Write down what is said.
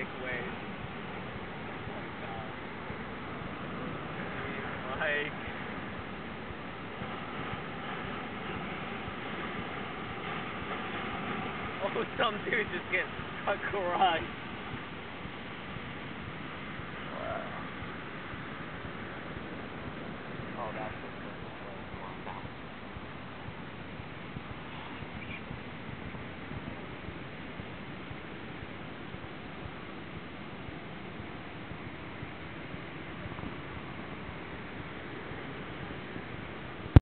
takeaways. Like, um, oh, some dude just gets a garage. Wow. Oh, that's.